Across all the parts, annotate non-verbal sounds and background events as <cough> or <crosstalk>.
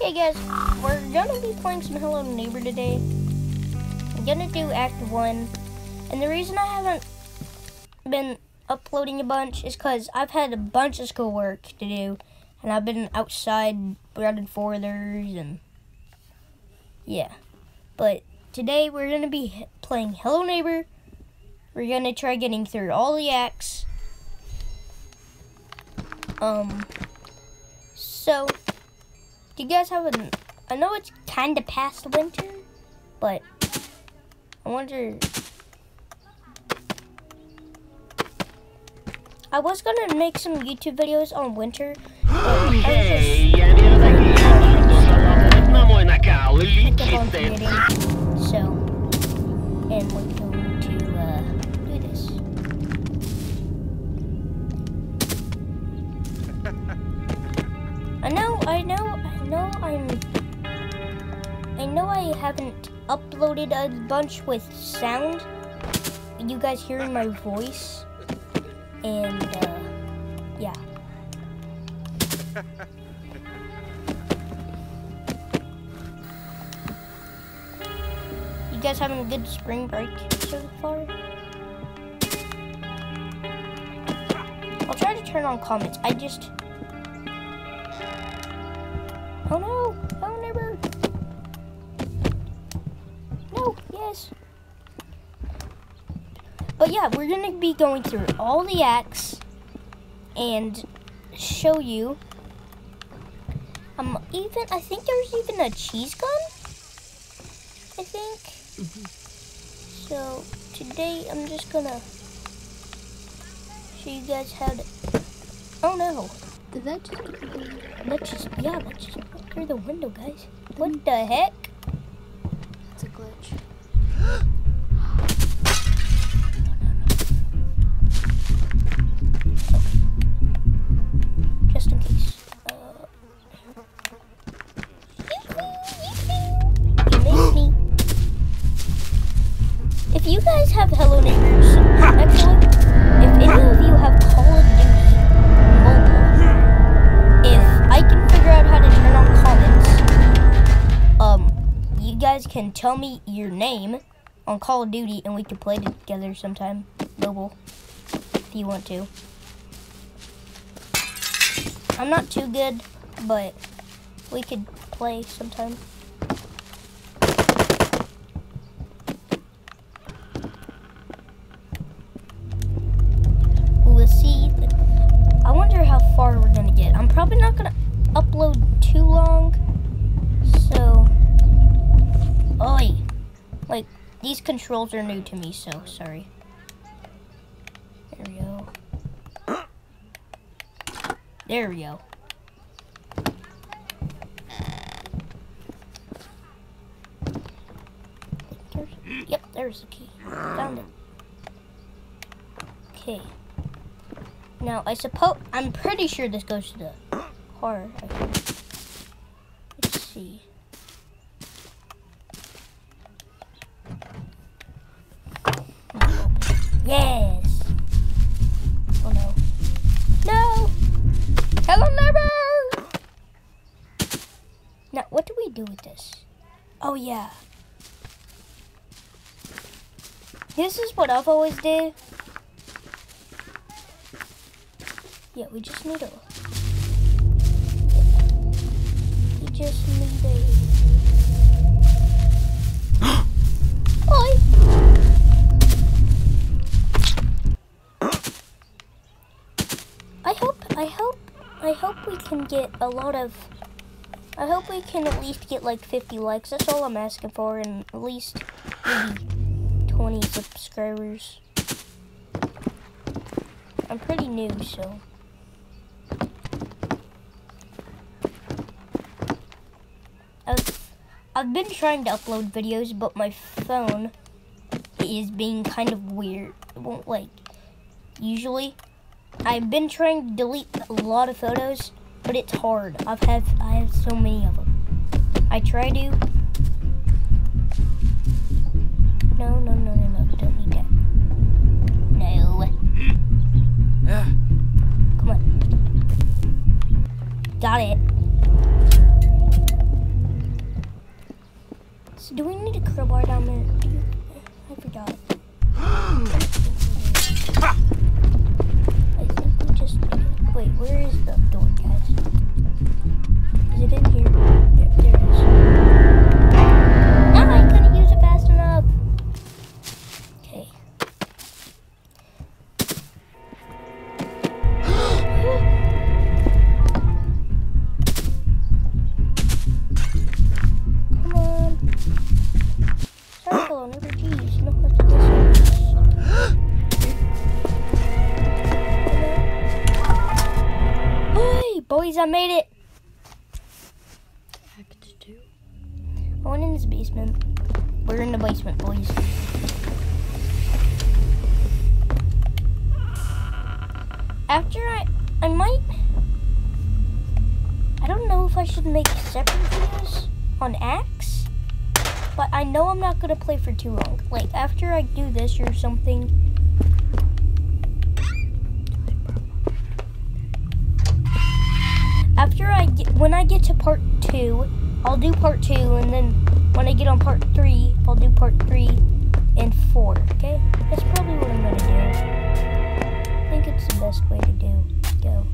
Okay guys, we're gonna be playing some Hello Neighbor today. I'm gonna do Act 1. And the reason I haven't been uploading a bunch is because I've had a bunch of schoolwork to do. And I've been outside running forthers and yeah. But today we're gonna be playing Hello Neighbor. We're gonna try getting through all the acts. Um, so do you guys have an? I know it's kind of past winter, but I wonder. I was gonna make some YouTube videos on winter. but I was Ей, just я не разобью, на мой накал, picked up on летит ты. forgetting, so and we're know, I know I'm I know I haven't uploaded a bunch with sound. You guys hearing my voice. And uh yeah. You guys having a good spring break so far? I'll try to turn on comments. I just Oh no! Oh never! No, yes. But yeah, we're gonna be going through all the acts and show you. Um, even I think there's even a cheese gun. I think. So today I'm just gonna show you guys how to. Oh no! Did that just Let's just yeah, let's just through the window, guys. What the heck? It's a glitch. <gasps> Just in case. Uh, you. If you guys have Hello Neighbors, actually, if any of you have Call of Duty guys can tell me your name on Call of Duty and we can play together sometime, mobile, if you want to. I'm not too good, but we could play sometime. These controls are new to me, so sorry. There we go. There we go. There's, yep, there's the key. Found it. Okay. Now, I suppose, I'm pretty sure this goes to the horror. Let's see. Yeah. This is what I've always did. Yeah, we just need a... We just need a... <gasps> Oi! I hope, I hope, I hope we can get a lot of, I hope we can at least get like 50 likes. That's all I'm asking for, and at least maybe 20 subscribers. I'm pretty new, so. I've, I've been trying to upload videos, but my phone is being kind of weird. It won't like, usually I've been trying to delete a lot of photos, but it's hard. I've have I have so many of them. I try to. No, no, no, no, no. Don't need that. No. Come on. Got it. So do we need a crowbar down there? I forgot. I made it. Act two. I went in his basement. We're in the basement, boys. After I, I might. I don't know if I should make separate videos on Axe, but I know I'm not gonna play for too long. Like after I do this or something. After I get, when I get to part two, I'll do part two, and then when I get on part three, I'll do part three and four. Okay, that's probably what I'm gonna do. I think it's the best way to do. Go.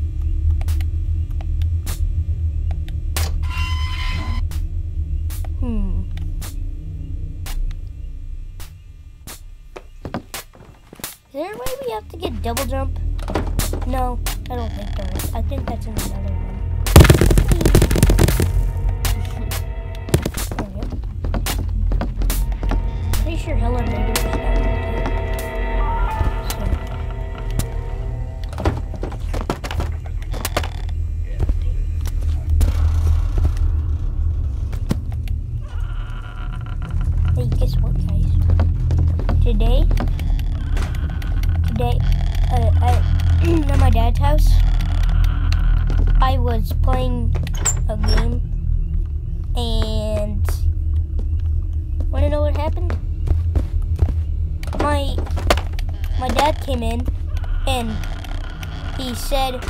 Hmm. Is there a way we have to get double jump? No, I don't think there is. I think that's in another sure. Hey, guess what, guys? Today, today, uh, at, <clears throat> at my dad's house, I was playing a game, and want to know what happened? My my dad came in, and he said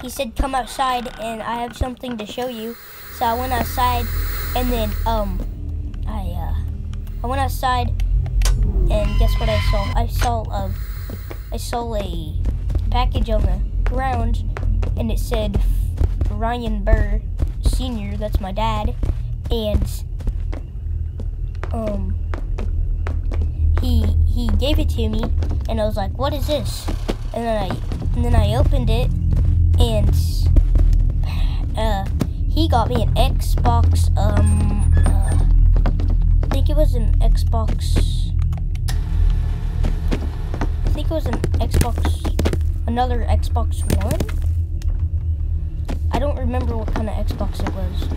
he said come outside, and I have something to show you. So I went outside, and then um, I uh, I went outside, and guess what I saw? I saw a I saw a package on the ground, and it said Ryan Burr Senior. That's my dad, and um, he he gave it to me, and I was like, "What is this?" And then I and then I opened it, and uh, he got me an Xbox. Um, uh, I think it was an Xbox. I think it was an Xbox, another Xbox One. I don't remember what kind of Xbox it was,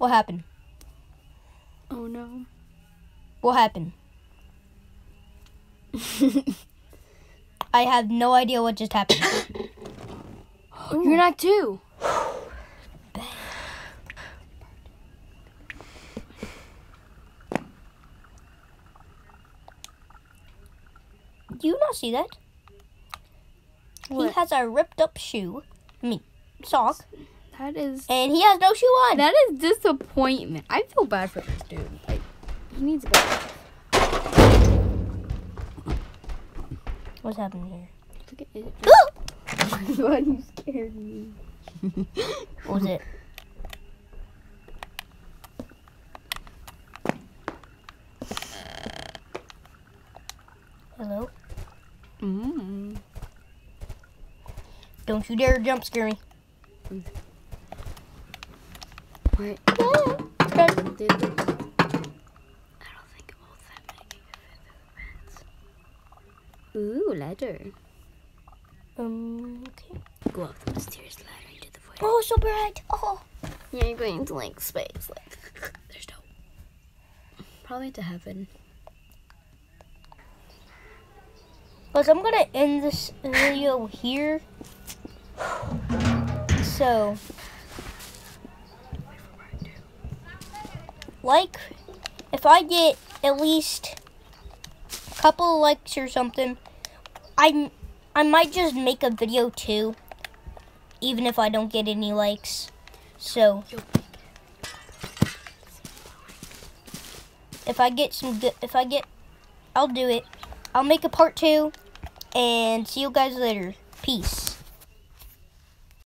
What happened? Oh no. What happened? <laughs> I have no idea what just happened. <coughs> <gasps> You're not two. Do <sighs> you not see that? He has a ripped up shoe. I mean, sock. That is And he has no shoe on. that is disappointment. I feel bad for this dude. Like he needs to go. What's happening here? Look at it. <gasps> Ooh! <laughs> God, you scared me. <laughs> What was it? Hello? Mm. Don't you dare jump scare me. Wait. I don't think all that many. Ooh, ladder. Um, okay. Go up the mysterious ladder into the void. Oh, so bright. Oh. Yeah, You're going to like space, like <laughs> there's no. Probably to heaven. But I'm gonna end this video here. So, like, if I get at least a couple of likes or something, I I might just make a video too, even if I don't get any likes. So, if I get some good, if I get, I'll do it. I'll make a part two, and see you guys later. Peace.